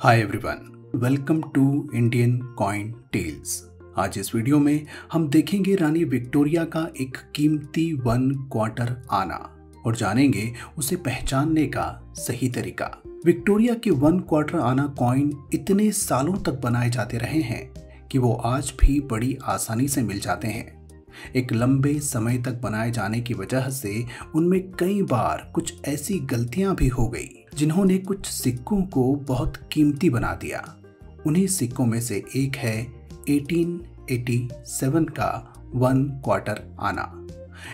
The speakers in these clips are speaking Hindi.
Hi everyone welcome to Indian coin tales आज इस वीडियो में हम देखेंगे रानी विक्टोरिया का एक कीमती वन क्वार्टर आना और जानेंगे उसे पहचानने का सही तरीका। विक्टोरिया के वन क्वार्टर आना कॉइन इतने सालों तक बनाए जाते रहे हैं कि वो आज भी बड़ी आसानी से मिल जाते हैं। एक लंबे समय तक बनाए जाने की वजह से उनमें कई बार कुछ ऐसी गलतियाँ भी हो गई। जिन्होंने कुछ सिक्कों को बहुत कीमती बना दिया। उन्हीं सिक्कों में से एक है 1887 का वन क्वार्टर आना।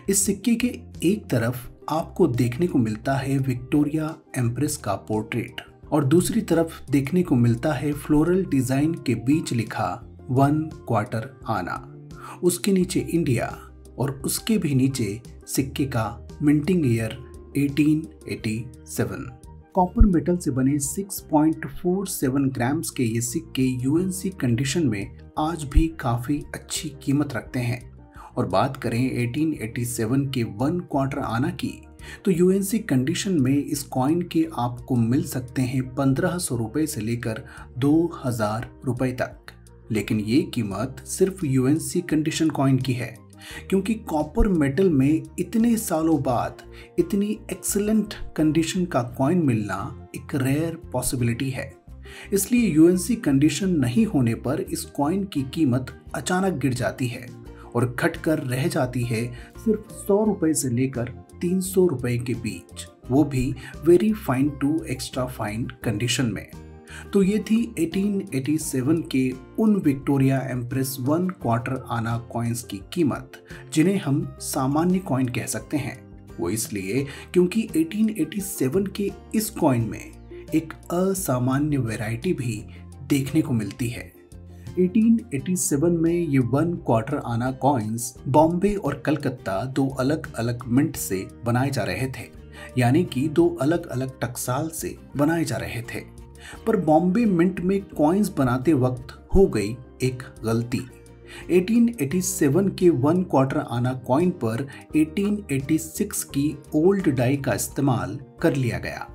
इस सिक्के के एक तरफ़ आपको देखने को मिलता है विक्टोरिया एम्प्रेस का पोर्ट्रेट और दूसरी तरफ़ देखने को मिलता है फ्लोरल डिज़ाइन के बीच लिखा वन क्वार्टर आना। उसके नीचे इंडिया और उसके भी नीचे सिक्के का मिंटिंग ईयर 1887 कॉपर मेटल से बने 6.47 ग्राम्स के ये सिक्के यूएनसी कंडीशन में आज भी काफ़ी अच्छी कीमत रखते हैं। और बात करें 1887 के वन क्वार्टर आना की तो यूएनसी कंडीशन में इस कॉइन के आपको मिल सकते हैं पंद्रह सौ रुपये से लेकर दो हज़ार रुपये तक। लेकिन ये कीमत सिर्फ़ यूएनसी कंडीशन कॉइन की है। क्योंकि कॉपर मेटल में इतने सालों बाद इतनी एक्सलेंट कंडीशन का कॉइन मिलना एक रेयर पॉसिबिलिटी है। इसलिए यूएनसी कंडीशन नहीं होने पर इस कॉइन की कीमत अचानक गिर जाती है और घटकर रह जाती है सिर्फ़ सौ रुपए से लेकर तीन सौ रुपए के बीच, वो भी very fine to extra fine condition में। तो ये थी 1887 के उन Victoria empress one quarter anna coins की कीमत, जिन्हें हम सामान्य कॉइन कह सकते हैं। वो इसलिए क्योंकि 1887 के इस कॉइन में एक असामान्य वैरायटी भी देखने को मिलती है। 1887 में ये one quarter anna coins Bombay और कलकत्ता दो अलग अलग मिंट से बनाए जा रहे थे, यानी कि दो अलग अलग टकसाल से बनाए जा रहे थे। पर बॉम्बे मिंट में कॉइन्स बनाते वक्त हो गई एक गलती। 1887 के वन क्वार्टर आना कॉइन पर 1886 की ओल्ड डाई का इस्तेमाल कर लिया गया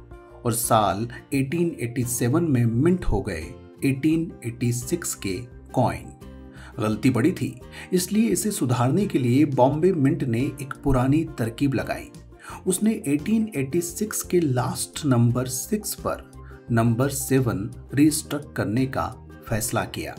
और साल 1887 में मिंट हो गए 1886 के कॉइन गलती बड़ी थी, इसलिए इसे सुधारने के लिए बॉम्बे मिंट ने एक पुरानी तरकीब लगाई। उसने 1886 के लास्ट नंबर सिक्स पर नंबर सेवन रीस्ट्रक करने का फैसला किया।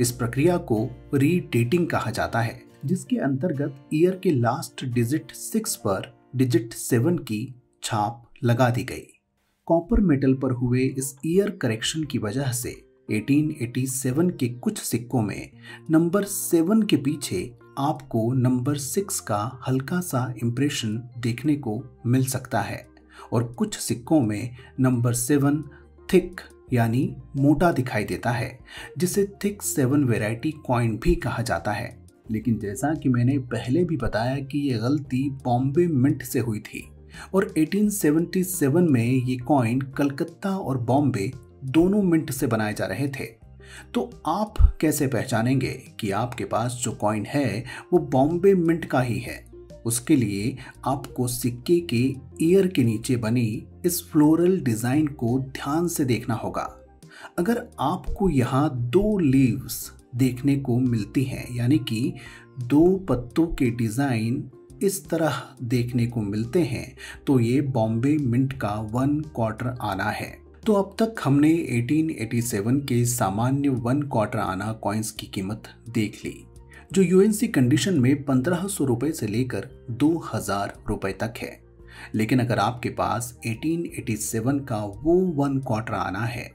इस प्रक्रिया को रीडेटिंग कहा जाता है, जिसके अंतर्गत ईयर के लास्ट डिजिट सिक्स पर डिजिट सेवन की छाप लगा दी गई। कॉपर मेटल पर हुए इस ईयर करेक्शन की वजह से 1887 के कुछ सिक्कों में नंबर सेवन के पीछे आपको नंबर सिक्स का हल्का सा इम्प्रेशन देखने को मिल सकता है। और कुछ सिक्कों में नंबर सेवन थिक, यानी मोटा दिखाई देता है, जिसे थिक सेवन वेराइटी कॉइन भी कहा जाता है। लेकिन जैसा कि मैंने पहले भी बताया कि ये गलती बॉम्बे मिंट से हुई थी और 1877 में ये कॉइन कलकत्ता और बॉम्बे दोनों मिंट से बनाए जा रहे थे। तो आप कैसे पहचानेंगे कि आपके पास जो कॉइन है, वो बॉम्बे मिंट का ही है? उसके लिए आपको सिक्के के ईयर के नीचे बनी इस फ्लोरल डिज़ाइन को ध्यान से देखना होगा। अगर आपको यहाँ दो लीव्स देखने को मिलती हैं, यानी कि दो पत्तों के डिज़ाइन इस तरह देखने को मिलते हैं तो ये बॉम्बे मिंट का वन क्वार्टर आना है। तो अब तक हमने 1887 के सामान्य वन क्वार्टर आना कॉइन्स की कीमत देख ली। जो यूएनसी कंडीशन में पंद्रह सौ रुपए से लेकर दो हज़ार रुपए तक है। लेकिन अगर आपके पास 1887 का वो वन क्वार्टर आना है,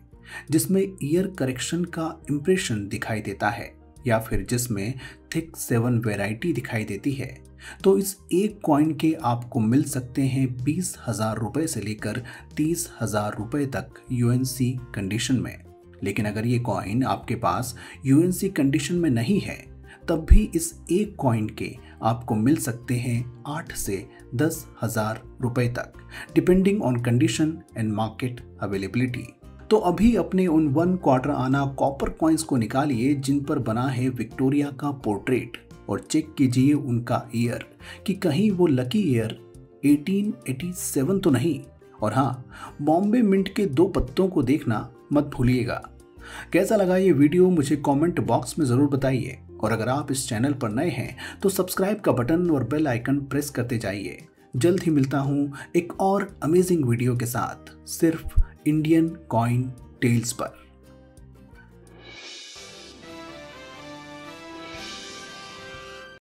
जिसमें ईयर करेक्शन का इंप्रेशन दिखाई देता है, या फिर जिसमें थिक सेवन वेराइटी दिखाई देती है तो इस एक कॉइन के आपको मिल सकते हैं बीस हज़ार रुपए से लेकर तीस हज़ार रुपए तक यूएनसी कंडीशन में। लेकिन अगर ये कॉइन आपके पास यूएनसी कंडीशन में नहीं है तब भी इस एक कॉइन के आपको मिल सकते हैं आठ से दस हज़ार रुपए तक depending on condition and market availability तो अभी अपने उन one quarter anna copper coins को निकालिए जिन पर बना है विक्टोरिया का पोर्ट्रेट और चेक कीजिए उनका ईयर कि कहीं वो लकी ईयर 1887 तो नहीं। और हाँ बॉम्बे मिंट के दो पत्तों को देखना मत भूलिएगा। कैसा लगा ये वीडियो मुझे कमेंट बॉक्स में ज़रूर बताइए। और अगर आप इस चैनल पर नए हैं तो सब्सक्राइब का बटन और बेल आइकन प्रेस करते जाइए। जल्द ही मिलता हूँ एक और अमेजिंग वीडियो के साथ, सिर्फ़ इंडियन कॉइन टेल्स पर।